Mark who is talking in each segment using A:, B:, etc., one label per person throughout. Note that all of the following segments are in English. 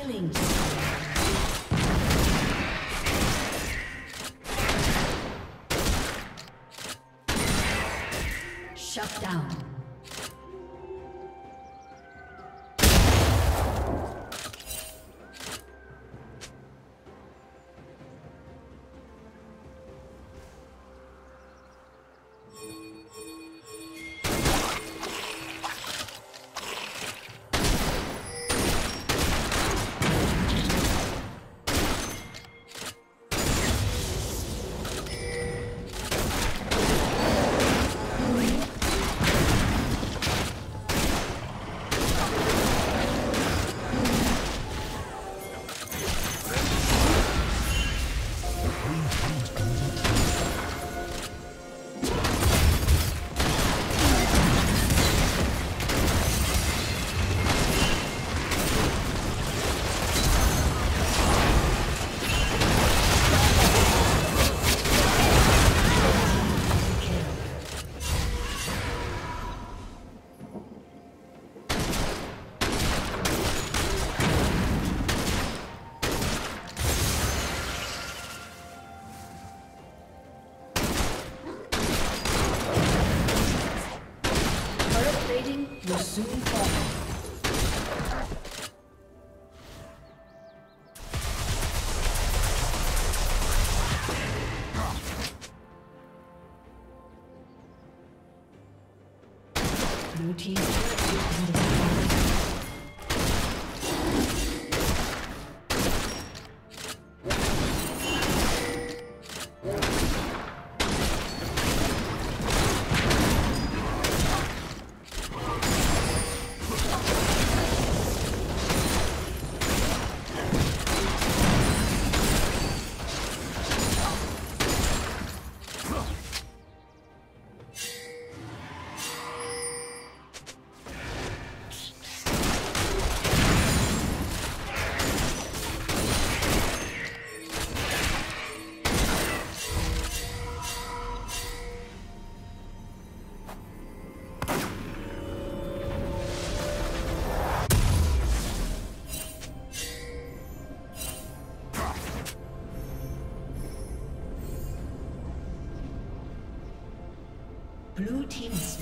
A: Killing.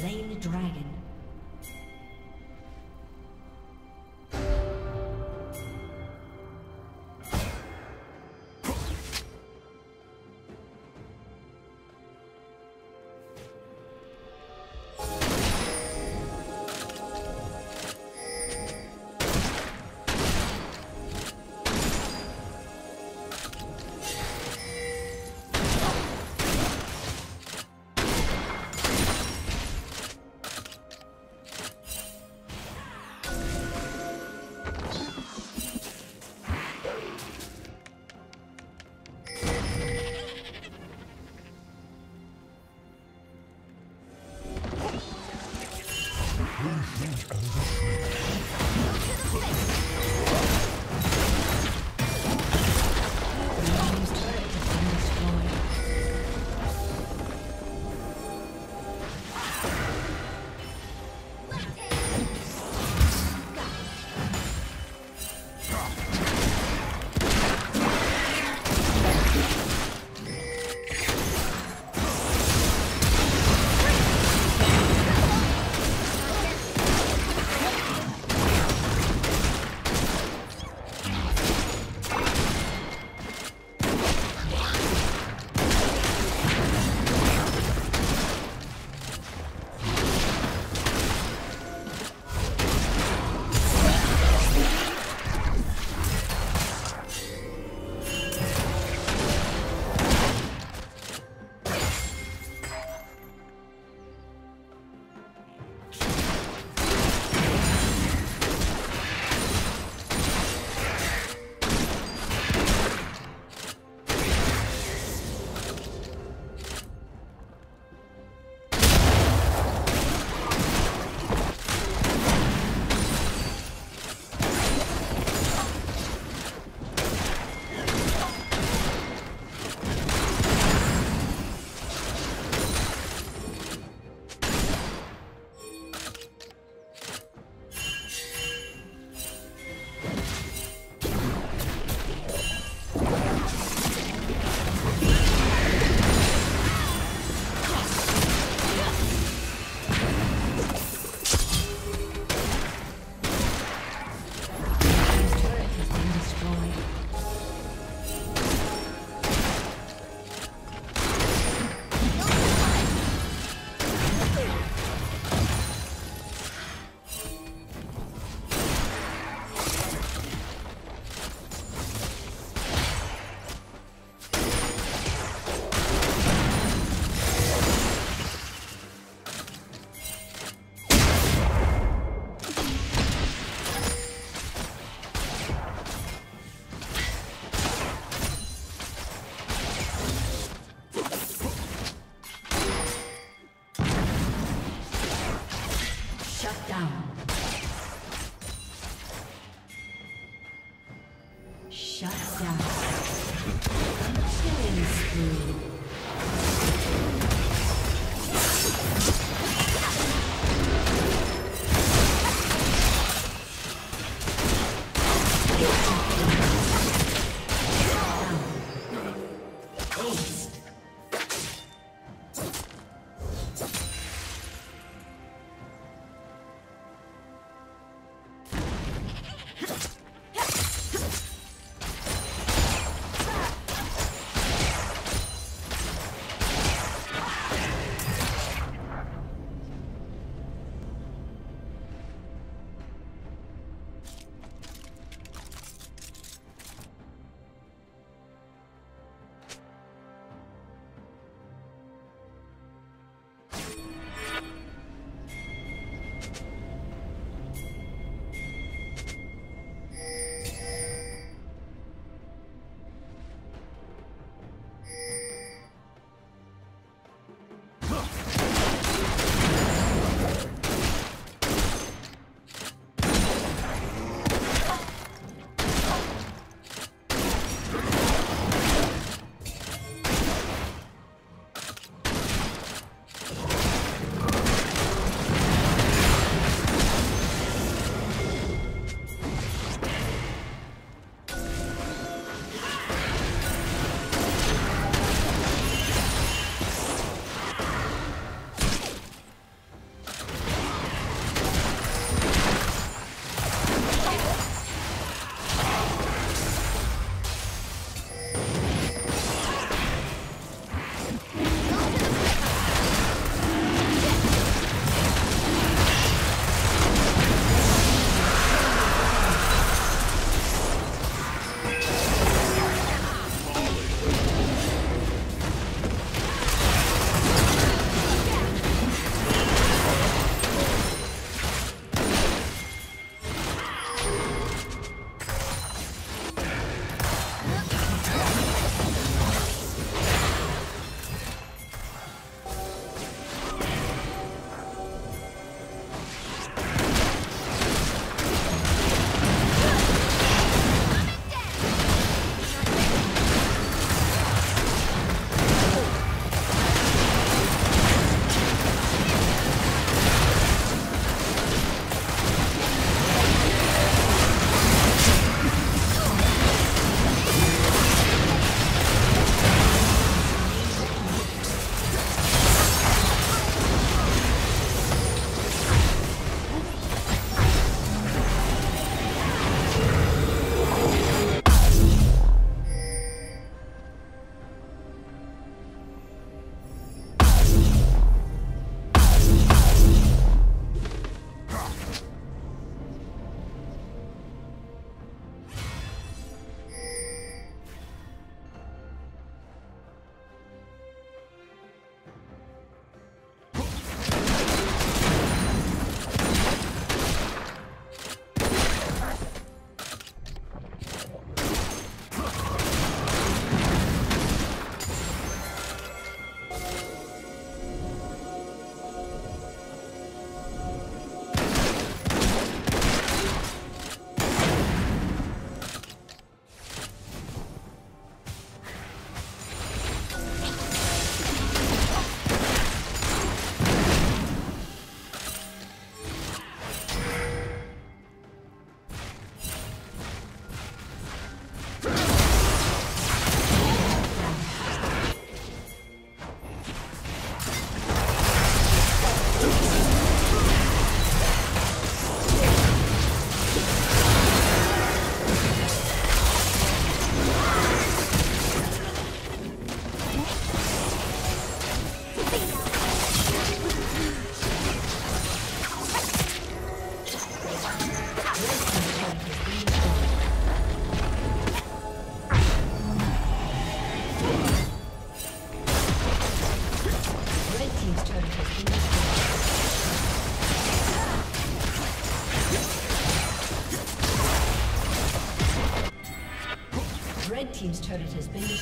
A: Slain the dragon.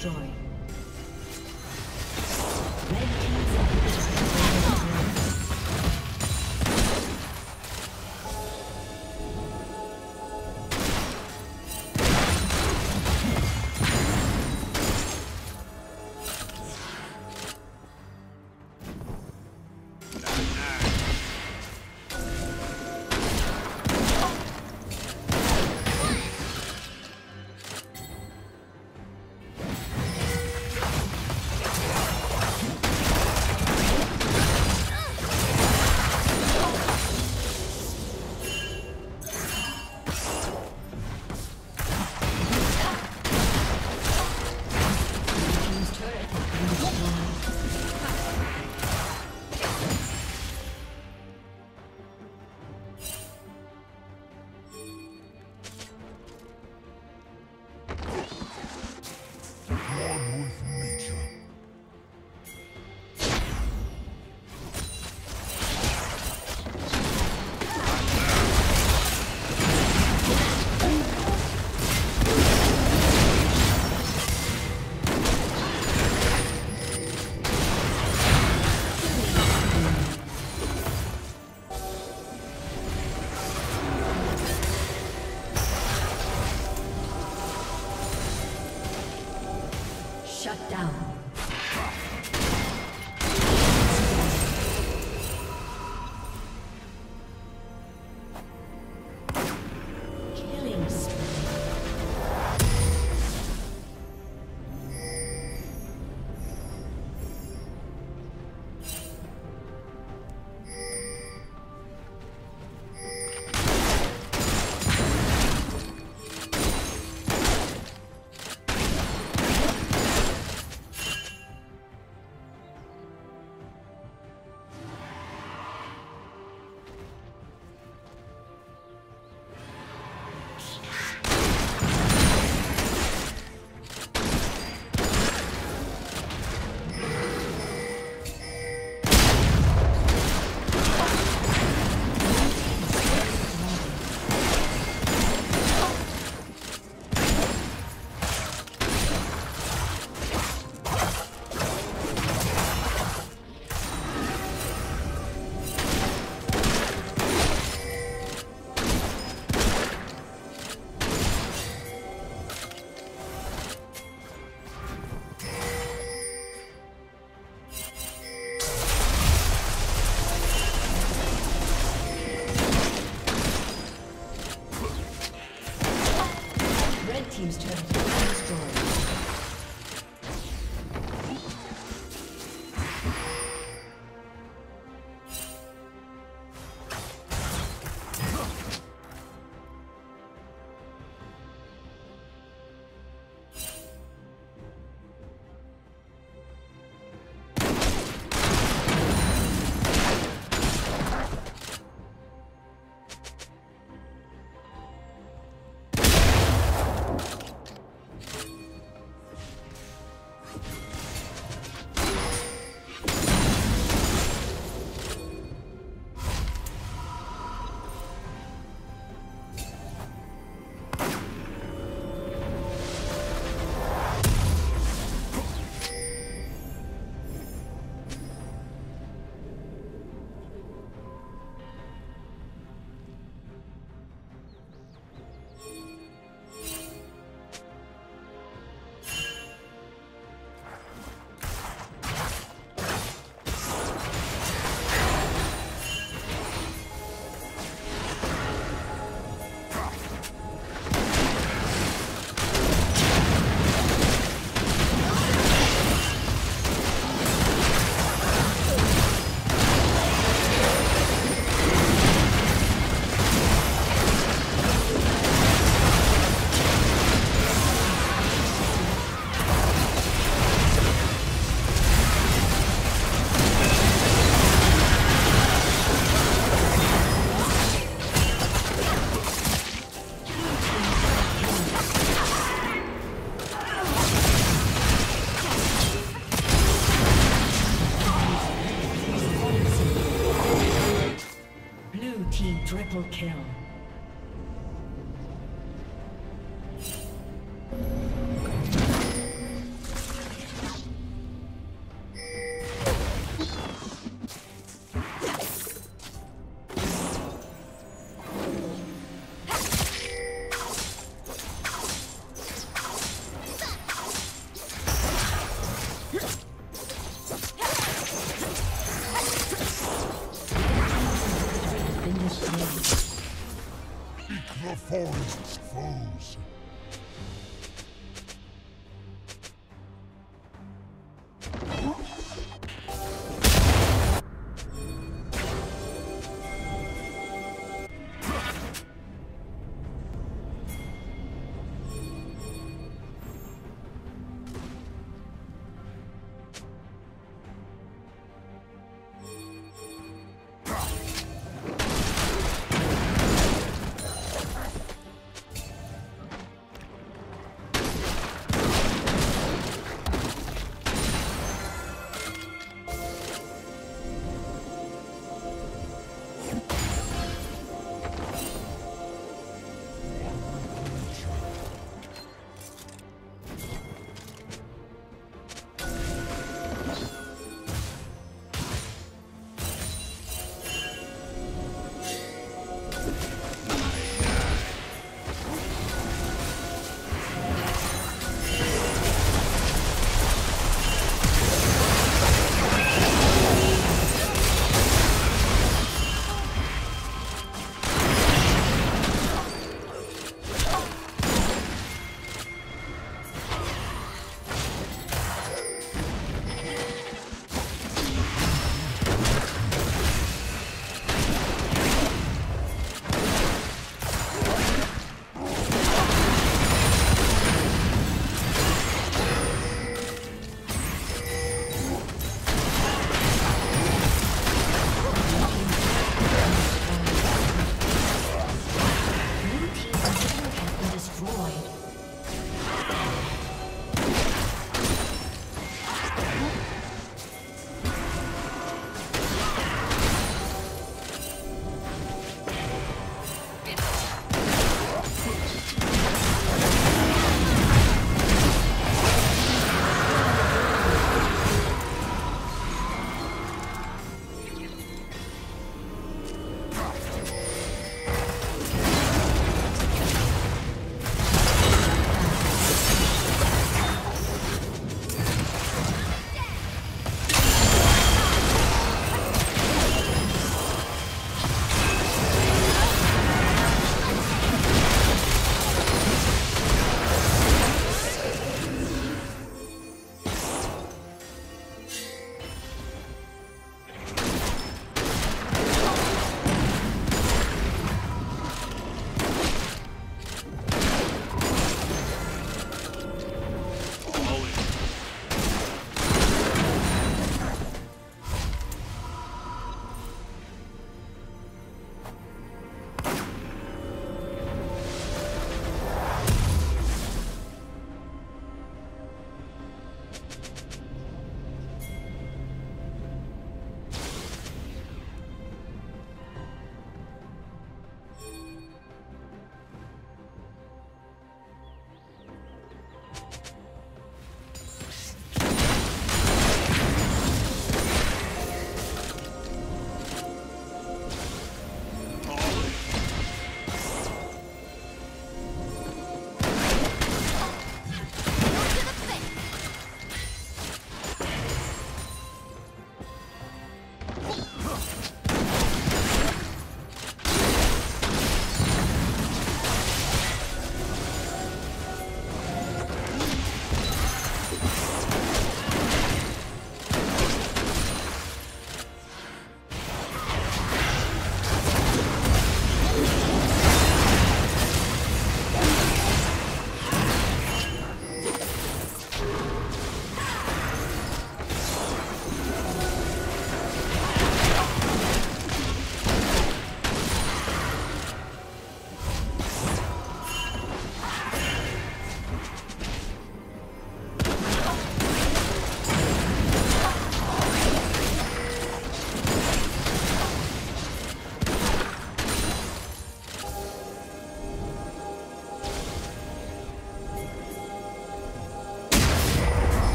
A: Destroyed.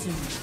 B: soon.